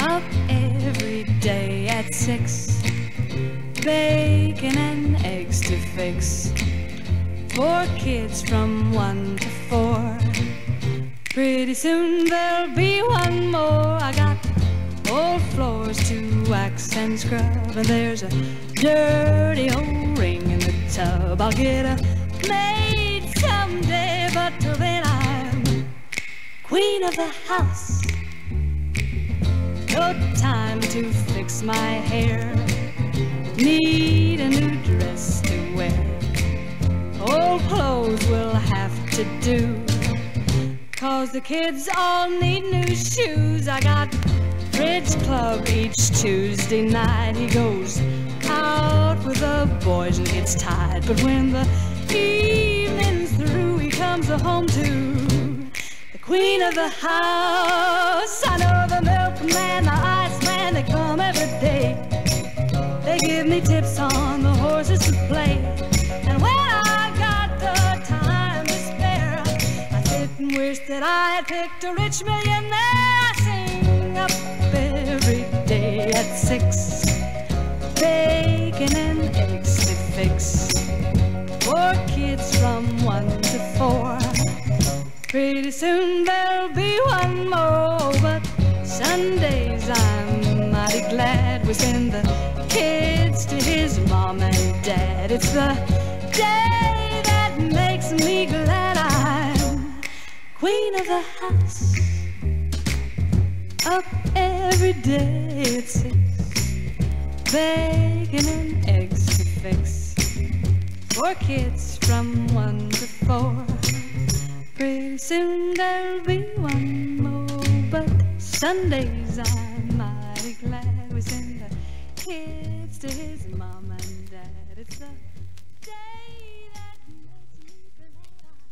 Up every day at six, bacon and eggs to fix. Four kids from one to four. Pretty soon there'll be one more. I got old floors to wax and scrub, and there's a dirty old ring in the tub. I'll get a maid someday, but till then I'm queen of the house. No time to fix my hair. Need a new dress to wear. Old clothes will have to do. Cause the kids all need new shoes. I got bridge club each Tuesday night. He goes out with the boys and gets tired. But when the evening's through, he comes home to the queen of the house. I know the wish that I had picked a rich millionaire. I sing up every day at six. Bacon and eggs to fix. Four kids from one to four. Pretty soon there'll be one more, but Sundays I'm mighty glad we send the kids to his mom and dad. It's the day that makes me glad I'm queen of the house. Up every day at six, bacon and eggs to fix. Four kids from one to four. Pretty soon there'll be one more, but Sundays I'm mighty glad we send the kids to his mom and dad. It's the day that makes me glad.